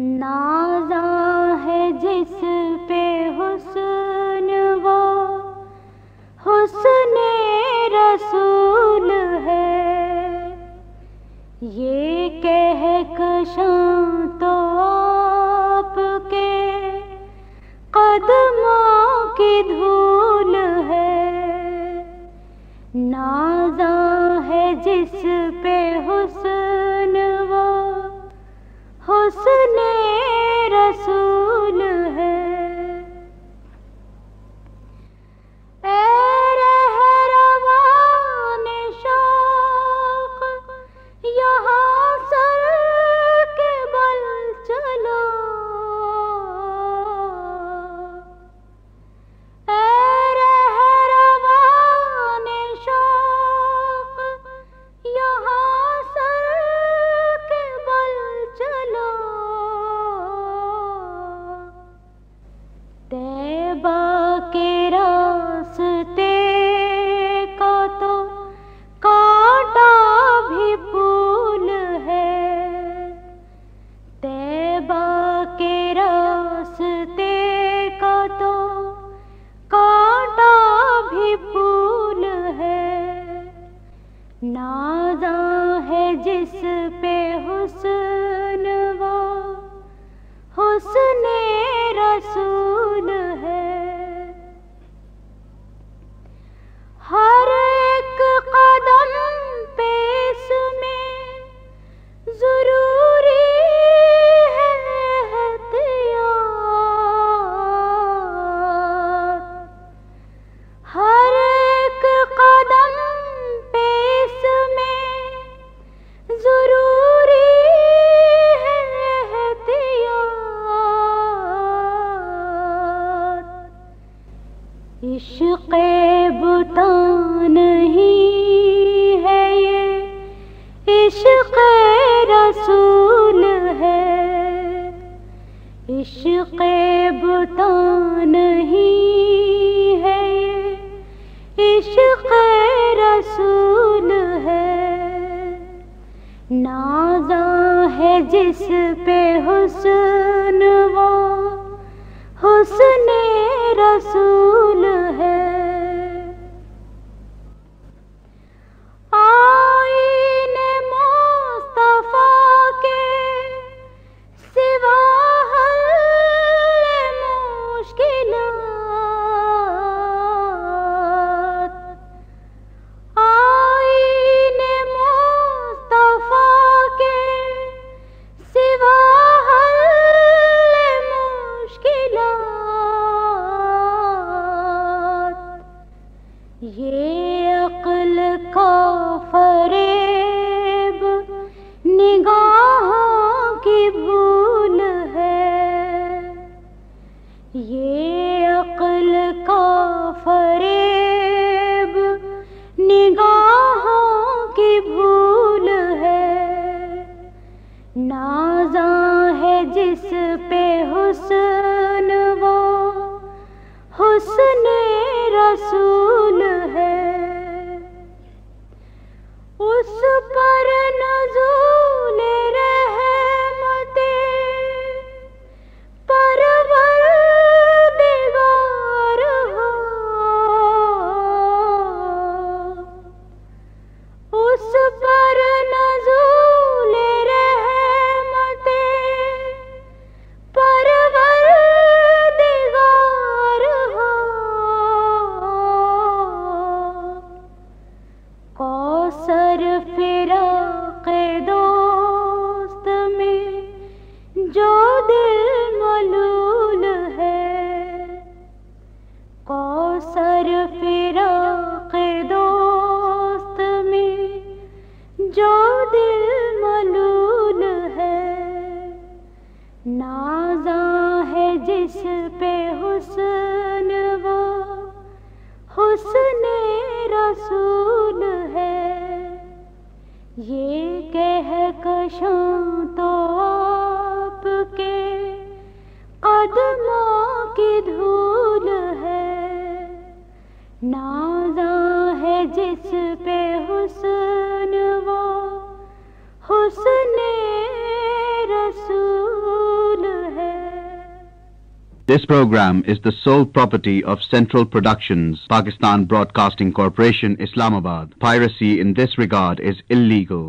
नाजा है जिस पे हुसन वो। हुसन रसूल है। ये कह कशां तो आपके। कदमों की धूल है। नाजा है जिस पे हुसन वो। हुसन रसूल बुता नहीं है ये। इश्क़ रसूल है। इश्क़ बुता नहीं है ये। इश्क़ रसूल है। नाजा है जिस पे हुसन, वो हुसन रसूल है। ये अक्ल का फरेब, निगाहों की भूल है। ये अक्ल का फरेब, निगाहों की भूल है। नाजा है जिस पे हुसन वो, हुसन रसूल पे हुसन वो, हुसन रसूल है। ये कह कशां तो आपके कदमों की धूल है। नाजा है जिस पे हुसन वो, हुसन This program is the sole property of Central Productions, Pakistan Broadcasting Corporation, Islamabad. Piracy in this regard is illegal.